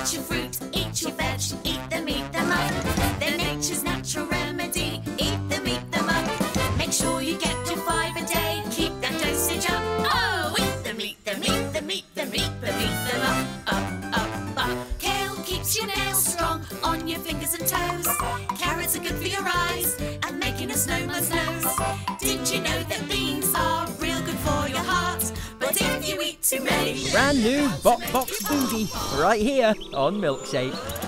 Eat your fruit, eat your veg, eat them, eat them up. They're nature's natural remedy. Eat them, eat them up. Make sure you get your five a day. Keep that dosage up. Oh, eat them, eat them, eat them, eat them, eat them, eat them up, up, up, up. Kale keeps your nails strong on your fingers and toes. Carrots are good for your eyes and making a snowman's nose. Brand new Bop Box Boogie, right here on Milkshake.